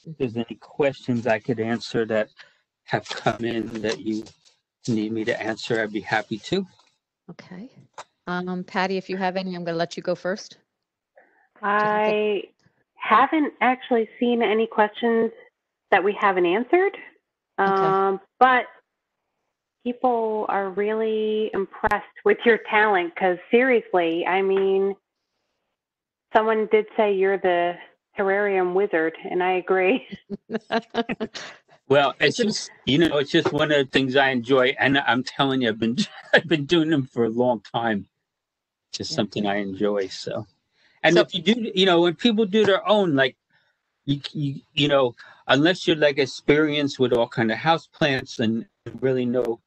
Speaker 2: If there's any questions I could answer that have come in that you need me to answer, I'd be happy to.
Speaker 1: Okay. Um, Patty, if you have any, I'm going to let you go first.
Speaker 3: I haven't actually seen any questions that we haven't answered. Um, but people are really impressed with your talent because seriously, I mean, someone did say you're the terrarium wizard, and I agree.
Speaker 2: Well, it's
Speaker 1: It's
Speaker 2: just you know, it's just one of the things I enjoy, and I'm telling you, I've been I've been doing them for a long time. It's just
Speaker 1: Yeah.
Speaker 2: something I enjoy. So, and
Speaker 1: So-
Speaker 2: if you do, you know, when people do their own, like you you you know, unless you're like experienced with all kind of house plants and really know,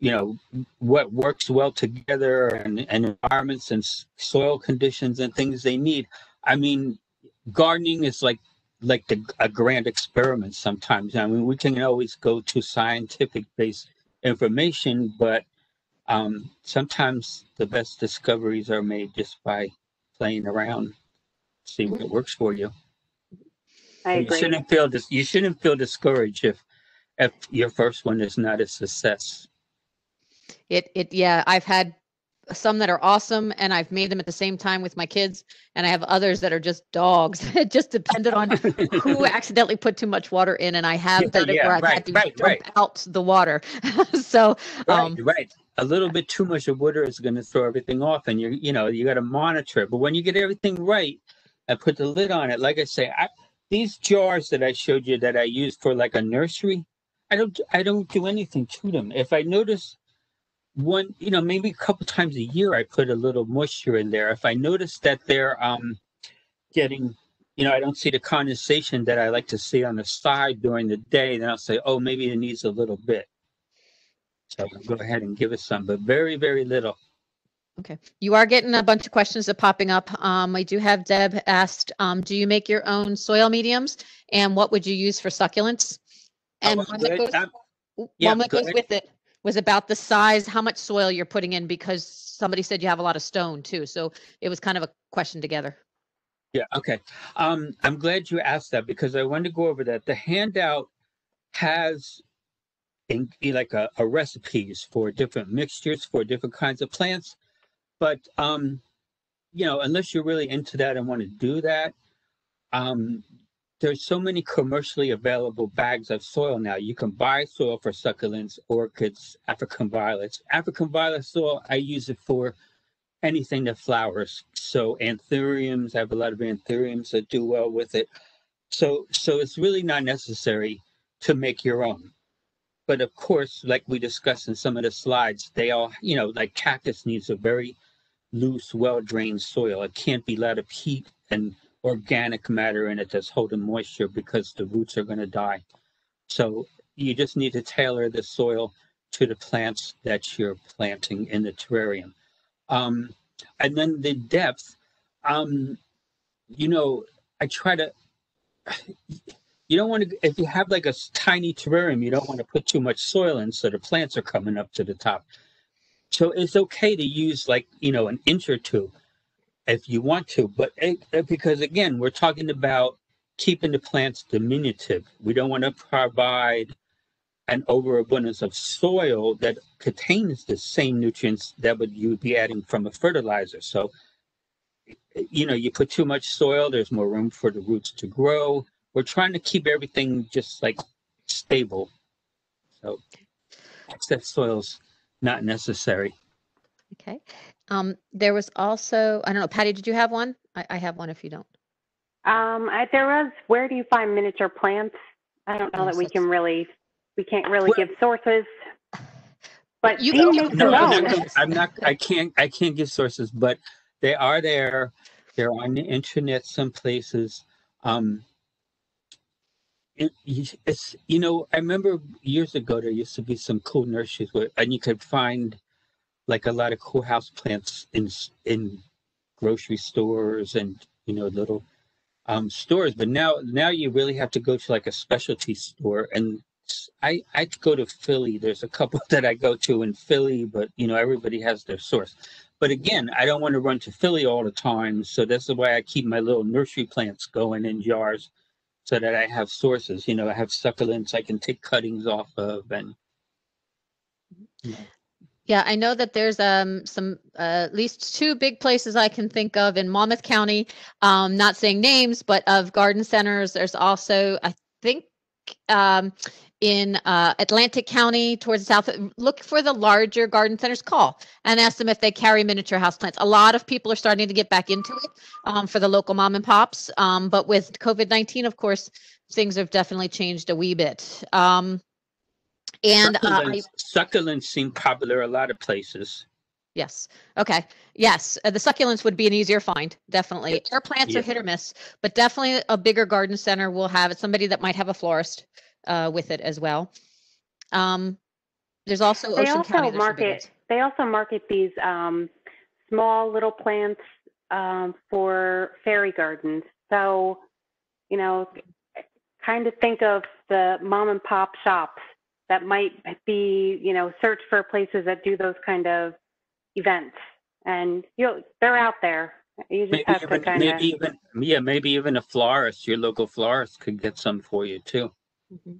Speaker 2: you know, what works well together and, and environments and soil conditions and things they need. I mean, gardening is like like the, a grand experiment sometimes. I mean, we can always go to scientific based information, but um, sometimes the best discoveries are made just by playing around, see what works for you.
Speaker 3: I
Speaker 2: you shouldn't feel dis- you shouldn't feel discouraged if if your first one is not a success.
Speaker 1: It, it, yeah, I've had some that are awesome and I've made them at the same time with my kids. And I have others that are just dogs. It just depended on who accidentally put too much water in. And I have
Speaker 2: Yeah,
Speaker 1: done it
Speaker 2: yeah,
Speaker 1: where I've
Speaker 2: right,
Speaker 1: had to
Speaker 2: right,
Speaker 1: dump
Speaker 2: right.
Speaker 1: out the water. so,
Speaker 2: Right,
Speaker 1: um,
Speaker 2: right. A little bit too much of water is going to throw everything off, and you you know you got to monitor it. But when you get everything right, and put the lid on it, like I say, I, these jars that I showed you that I use for like a nursery, I don't I don't do anything to them. If I notice one, you know, maybe a couple times a year, I put a little moisture in there. If I notice that they're um getting you know, I don't see the condensation that I like to see on the side during the day, then I'll say, oh, maybe it needs a little bit. So I'll go ahead and give it some, but very, very little.
Speaker 1: Okay, you are getting a bunch of questions that are popping up. Um, I do have Deb asked, um, do you make your own soil mediums? And what would you use for succulents? And one that goes,
Speaker 2: yeah,
Speaker 1: one that
Speaker 2: go
Speaker 1: goes with it was about the size, how much soil you're putting in, because somebody said you have a lot of stone too. So it was kind of a question together.
Speaker 2: Yeah, okay. Um, I'm glad you asked that because I wanted to go over that. The handout has in, like a, a recipes for different mixtures for different kinds of plants. But um, you know, unless you're really into that and want to do that, um, there's so many commercially available bags of soil now. You can buy soil for succulents, orchids, African violets. African violet soil, I use it for anything that flowers. So anthuriums, I have a lot of anthuriums that do well with it. So so it's really not necessary to make your own. But of course, like we discussed in some of the slides, they all, you know, like cactus needs a very loose, well-drained soil. It can't be lot of heat and organic matter in it that's holding moisture because the roots are going to die. So you just need to tailor the soil to the plants that you're planting in the terrarium. Um, and then the depth, um, you know, I try to, you don't want to, if you have like a tiny terrarium, you don't want to put too much soil in so the plants are coming up to the top. So it's okay to use like, you know, an inch or two if you want to, but it, it- because again, we're talking about keeping the plants diminutive. We don't want to provide an overabundance of soil that contains the same nutrients that would you would be adding from a fertilizer. So, eh, you know, you put too much soil, there's more room for the roots to grow. We're trying to keep everything just like stable. So, excess soil's not necessary.
Speaker 1: Okay. Um, there was also, I don't know, Patty, did you have one? I, I have one if you don't.
Speaker 3: Um, I, there was, where do you find miniature plants? I don't know
Speaker 1: Yes,
Speaker 3: that we can really, we can't really
Speaker 2: Well-
Speaker 3: give sources. But
Speaker 1: You can-
Speaker 3: makes
Speaker 2: No,
Speaker 3: his
Speaker 2: I'm
Speaker 3: own.
Speaker 2: not, I'm not, I can't, I can't give sources, but they are there. They're on the internet some places. Um, it, it's, you know, I remember years ago, there used to be some cool nurseries where, and you could find like a lot of cool house plants in, in grocery stores and, you know, little, um, stores. But now, now you really have to go to like a specialty store and I I go to Philly. There's a couple that I go to in Philly, but you know, everybody has their source. But again, I don't want to run to Philly all the time. So that's way I keep my little nursery plants going in jars so that I have sources. You know, I have succulents I can take cuttings off of and
Speaker 1: Yeah, I know that there's um some uh, at least two big places I can think of in Monmouth County. Um, not saying names, but of garden centers. There's also I think um, in uh, Atlantic County towards the south. Look for the larger garden centers. Call and ask them if they carry miniature houseplants. A lot of people are starting to get back into it um, for the local mom and pops. Um, but with COVID nineteen, of course, things have definitely changed a wee bit. Um, and uh, I,
Speaker 2: succulents, succulents seem popular a lot of places.
Speaker 1: Yes. Okay. Yes. Uh, the succulents would be an easier find. Definitely. Air plants are hit or miss, but definitely a bigger garden center will have it. Somebody that might have a florist uh, with it as well. Um, there's also
Speaker 3: They
Speaker 1: Ocean
Speaker 3: also
Speaker 1: County. there's some big
Speaker 3: market, they also market these, um, small little plants, um, for fairy gardens. So, you know, kind of think of the mom and pop shops that might be, you know, search for places that do those kind of events. And you know, they're out there. You just
Speaker 2: Maybe
Speaker 3: have to
Speaker 2: even,
Speaker 3: kind of.
Speaker 2: even, yeah, maybe even a florist, your local florist could get some for you too.
Speaker 1: Mhm.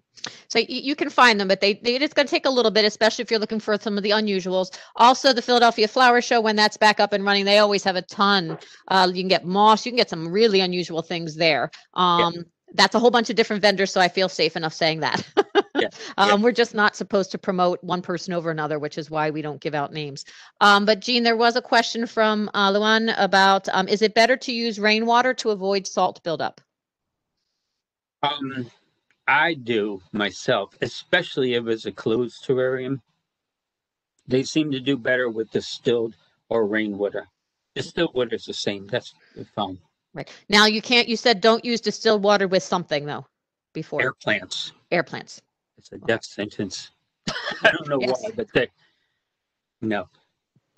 Speaker 1: So you, you can find them, but they, they it's going to take a little bit, especially if you're looking for some of the unusuals. Also, the Philadelphia Flower Show, when that's back up and running, they always have a ton. Uh, you can get moss, you can get some really unusual things there. Um, That's a whole bunch of different vendors, so I feel safe enough saying that.
Speaker 2: Yeah,
Speaker 1: um. We're just not supposed to promote one person over another, which is why we don't give out names. Um, but Jean, there was a question from uh, Luan about um, is it better to use rainwater to avoid salt buildup?
Speaker 2: Um, I do myself, especially if it's a closed terrarium. They seem to do better with distilled or rainwater. Distilled water is the same. That's fine.
Speaker 1: Right. Now you can't, you said don't use distilled water with something though, before
Speaker 2: Air plants.
Speaker 1: air plants.
Speaker 2: It's a death sentence. I don't know
Speaker 1: Yes.
Speaker 2: why, but they, no.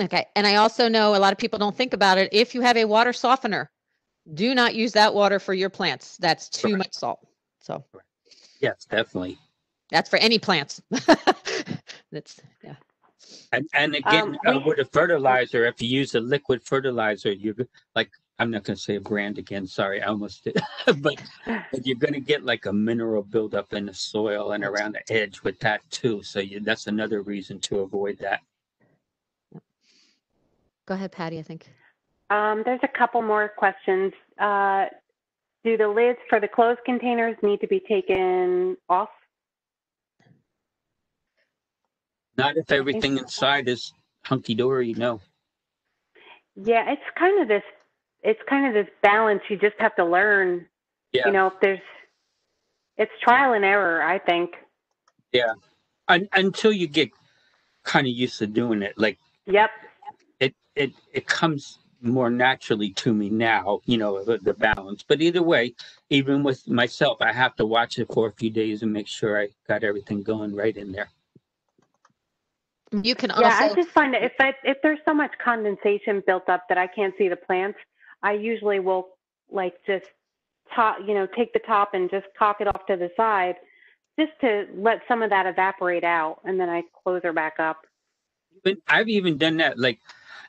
Speaker 1: Okay. And I also know a lot of people don't think about it. If you have a water softener, do not use that water for your plants. That's too
Speaker 2: Correct.
Speaker 1: much salt. So
Speaker 2: Yes, definitely.
Speaker 1: that's for any plants. That's, yeah.
Speaker 2: And and again,
Speaker 3: Um,
Speaker 2: uh,
Speaker 3: we-
Speaker 2: with a fertilizer, if you use a liquid fertilizer, you're like I'm not going to say a brand again. Sorry, I almost did, but, but you're going to get like a mineral buildup in the soil and around the edge with that too. So you, that's another reason to avoid that.
Speaker 1: Go ahead, Patty, I think.
Speaker 3: Um, there's a couple more questions. Uh, do the lids for the closed containers need to be taken off?
Speaker 2: Not if everything inside is hunky dory. No.
Speaker 3: Yeah, it's kind of this, it's kind of this balance. You just have to learn,
Speaker 2: Yeah.
Speaker 3: you know, if there's, it's trial and error, I think. Yeah.
Speaker 2: Un, until you get kind of used to doing it, like
Speaker 3: Yep.
Speaker 2: it it it comes more naturally to me now you know the, the balance but either way even with myself i have to watch it for a few days and make sure i got everything going right in there
Speaker 1: You can also.
Speaker 3: Yeah, I just find that if I, if there's so much condensation built up that I can't see the plants, I usually will like just top, you know, take the top and just cock it off to the side, just to let some of that evaporate out, and then I close her back up.
Speaker 2: but i've even done that like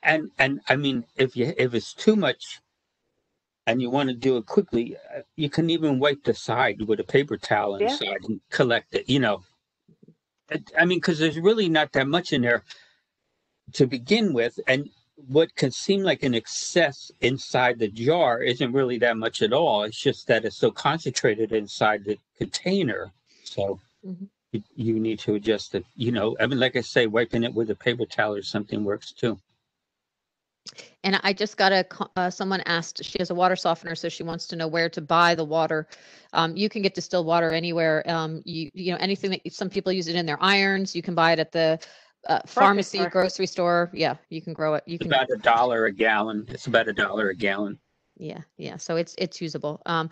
Speaker 2: and and i mean if you if it's too much and you want to do it quickly uh, you can even wipe the side with a paper towel
Speaker 3: Yeah.
Speaker 2: inside and collect it you know I mean, because there's really not that much in there to begin with, and what can seem like an excess inside the jar isn't really that much at all. It's just that it's so concentrated inside the container. So
Speaker 1: Mhm.
Speaker 2: you, you need to adjust it. You know, I mean, like I say, wiping it with a paper towel or something works too.
Speaker 1: And I just got a, uh, someone asked, she has a water softener, so she wants to know where to buy the water. Um, you can get distilled water anywhere. Um, you, you know, anything that some people use it in their irons. You can buy it at the uh, pharmacy,
Speaker 3: store.
Speaker 1: grocery store. Yeah, you can grow it. You
Speaker 2: It's
Speaker 1: can,
Speaker 2: about a dollar a gallon. It's about a dollar a gallon.
Speaker 1: yeah, yeah. So it's, it's usable. Um,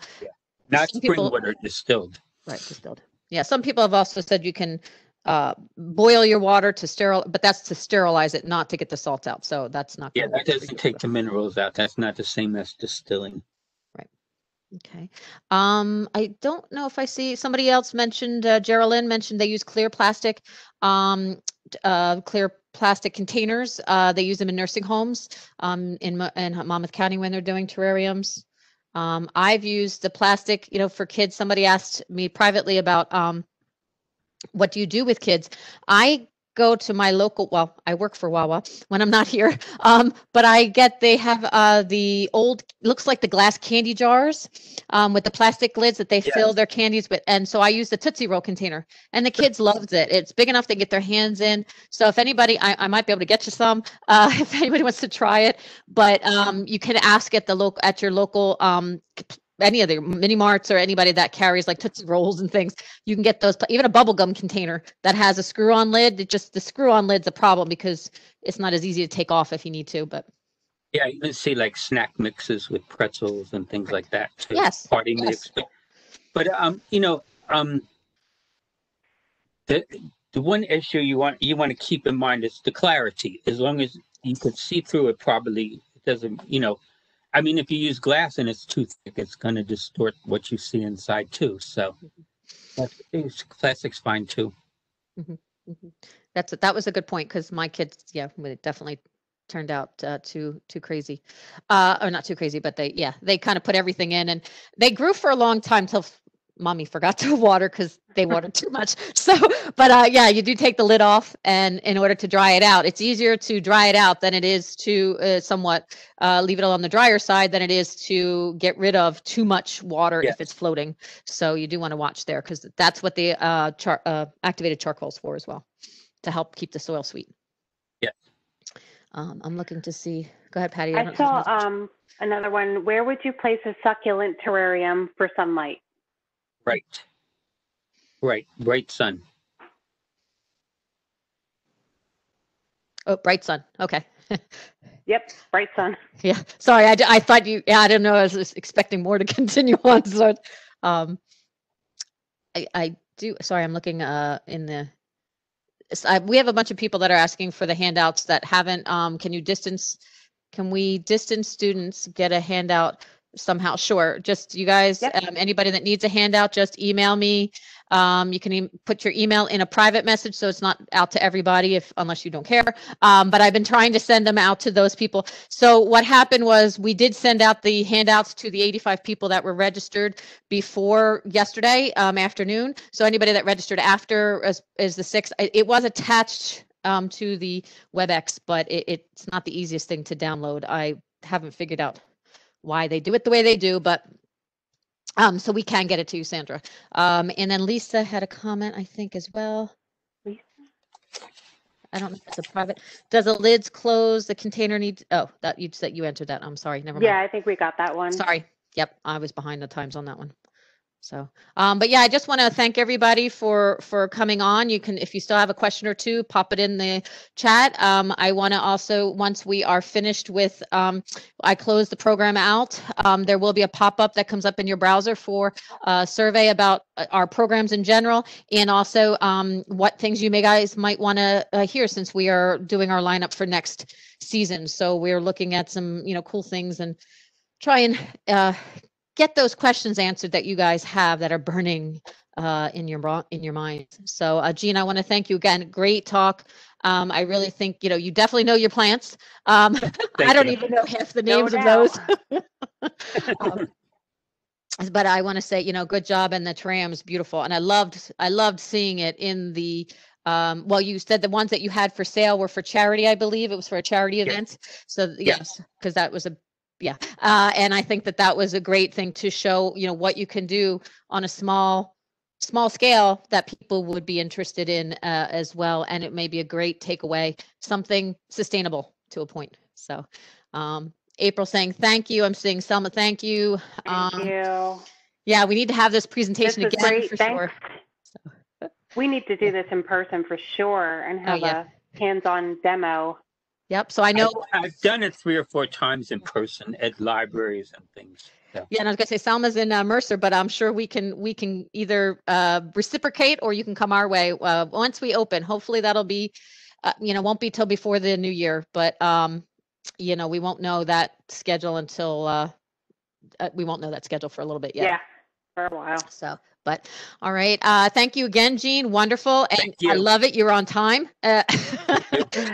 Speaker 2: Not spring
Speaker 1: people-
Speaker 2: water, distilled.
Speaker 1: Right, distilled. Yeah, some people have also said you can uh, boil your water to sterile, but that's to sterilize it, not to get the salt out. So that's not.
Speaker 2: Yeah, that doesn't take
Speaker 1: but-
Speaker 2: the minerals out. That's not the same as distilling. Right.
Speaker 1: Okay. Um, I don't know if I see, somebody else mentioned, uh, Geraldine mentioned they use clear plastic, um, t- uh, clear plastic containers. Uh, they use them in nursing homes, um, in, in Monmouth County when they're doing terrariums. Um, I've used the plastic, you know, for kids. Somebody asked me privately about, um, what do you do with kids? I go to my local, well, I work for Wawa when I'm not here. Um, but I get, they have, uh, the old, looks like the glass candy jars, um, with the plastic lids that they fill their candies with. And so I use the Tootsie Roll container and the kids loved it. It's big enough to get their hands in. So if anybody, I, I might be able to get you some, uh, if anybody wants to try it, but, um, you can ask at the local, at your local, um, any of the mini marts or anybody that carries like Tootsie Rolls and things you can get those, even a bubble gum container that has a screw on lid. It just, the screw on lid's a problem because it's not as easy to take off if you need to, but
Speaker 2: Yeah, you can see like snack mixes with pretzels and things like that too.
Speaker 1: Yes,
Speaker 2: Party
Speaker 1: yes.
Speaker 2: mix. But, but um, you know, um, the the one issue you want you want to keep in mind is the clarity. As long as you can see through it properly, it doesn't. You know, I mean, if you use glass and it's too thick, it's going to distort what you see inside too. So, but it's, plastic's fine too.
Speaker 1: Mhm. that's, a- that was a good point because my kids, yeah, it definitely turned out uh, too, too crazy. Uh, or not too crazy, but they, yeah, they kind of put everything in and they grew for a long time till mommy forgot to water because they watered too much. So, but uh, yeah, you do take the lid off and in order to dry it out, it's easier to dry it out than it is to uh, somewhat uh, leave it on the drier side than it is to get rid of too much water
Speaker 2: Yes.
Speaker 1: if it's floating. So you do want to watch there because that's what the uh, char- uh, activated charcoal is for as well, to help keep the soil sweet.
Speaker 2: Yes.
Speaker 1: Um, I'm looking to see. Go ahead, Patty.
Speaker 3: I
Speaker 1: don't know if
Speaker 3: saw um, another one. Where would you place a succulent terrarium for sunlight?
Speaker 2: Right. Right. Right, sun.
Speaker 1: oh, bright sun. Okay.
Speaker 3: Yep, bright sun.
Speaker 1: Yeah, sorry, I, d- I thought you, yeah, I didn't know, I was just expecting more to continue on, so, um, I, I do, sorry, I'm looking, uh, in the, s- I, we have a bunch of people that are asking for the handouts that haven't, um, can you distance, can we distance students get a handout somehow? Sure, just you guys,
Speaker 3: Yep.
Speaker 1: um, anybody that needs a handout, just email me. Um, you can em- put your email in a private message, so it's not out to everybody if, unless you don't care. Um, but I've been trying to send them out to those people. So what happened was we did send out the handouts to the 85 people that were registered before yesterday um, afternoon. So anybody that registered after is, is the sixth. It was attached um, to the WebEx, but it, it's not the easiest thing to download. I haven't figured out why they do it the way they do, but um, so we can get it to you, Sandra. Um, and then Lisa had a comment, I think, as well.
Speaker 3: Lisa?
Speaker 1: I don't know if it's a private. Does the lids close? The container needs, oh, that you said you entered that. I'm sorry, never mind.
Speaker 3: Yeah, I think we got that one.
Speaker 1: Sorry. Yep, I was behind the times on that one. So, um, but yeah, I just want to thank everybody for for coming on. You can, if you still have a question or two, pop it in the chat. Um, I want to also, once we are finished with, um, I close the program out. Um, there will be a pop up that comes up in your browser for a survey about uh, our programs in general, and also um, what things you may guys might want to uh, hear since we are doing our lineup for next season. So we're looking at some, you know, cool things and try and uh, get those questions answered that you guys have that are burning uh, in your in your mind. So, uh, Jean, I want to thank you again. Great talk. Um, I really think you know you definitely know your plants. Um, I don't
Speaker 2: you.
Speaker 1: even know half the
Speaker 3: No
Speaker 1: names of those. Um, but I want to say, you know, good job, and the tram is beautiful, and I loved I loved seeing it in the um, well, you said the ones that you had for sale were for charity, I believe. It was for a charity
Speaker 2: Yes.
Speaker 1: event. So th-
Speaker 2: Yes.
Speaker 1: yes, because that was a, yeah. Uh, and I think that that was a great thing to show, you know, what you can do on a small, small scale that people would be interested in uh, as well. And it may be a great takeaway, something sustainable to a point. So, um, April saying thank you. I'm seeing Selma, thank you.
Speaker 3: Thank
Speaker 1: Um,
Speaker 3: you.
Speaker 1: Yeah, we need to have this
Speaker 3: This
Speaker 1: presentation
Speaker 3: is
Speaker 1: again
Speaker 3: great.
Speaker 1: for
Speaker 3: Thanks.
Speaker 1: sure.
Speaker 3: We need to do this in person for sure and have
Speaker 1: Oh, yeah.
Speaker 3: a hands-on demo.
Speaker 1: Yep. So I know,
Speaker 2: I've I've done it three or four times in person at libraries and things. So,
Speaker 1: yeah, and I was gonna say Selma's in uh, Mercer, but I'm sure we can, we can either uh, reciprocate or you can come our way uh, once we open. Hopefully that'll be, uh, you know, won't be till before the new year, but, um, you know, we won't know that schedule until, uh, uh, we won't know that schedule for a little bit yet.
Speaker 3: Yeah, for a while.
Speaker 1: So, but all right. Uh, thank you again, Jean. Wonderful. And I love it. You're on time. Uh,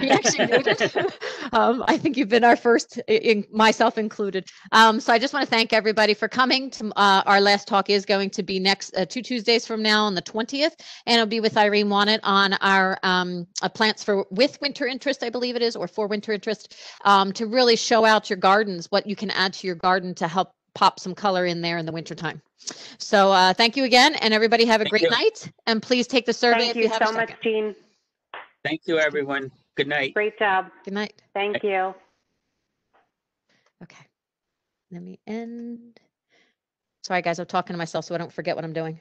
Speaker 1: you actually made it. um, I think you've been our first, in, myself included. Um, so I just want to thank everybody for coming. To, uh, our last talk is going to be next uh, two Tuesdays from now on the 20th, and it'll be with Irene Wannett on our um, uh, plants for with winter interest, I believe it is, or for winter interest, um, to really show out your gardens, what you can add to your garden to help pop some color in there in the wintertime. So uh, thank you again, and everybody have a
Speaker 2: Thank
Speaker 1: great
Speaker 2: you.
Speaker 1: night. And please take the survey
Speaker 3: Thank
Speaker 1: if
Speaker 3: you
Speaker 1: you have
Speaker 3: so
Speaker 1: a
Speaker 3: much,
Speaker 1: second.
Speaker 3: Jean.
Speaker 2: Thank you, everyone. Good night.
Speaker 3: Great job.
Speaker 1: Good night.
Speaker 3: Thank you.
Speaker 1: Okay. Let me end. Sorry, guys, I'm talking to myself so I don't forget what I'm doing.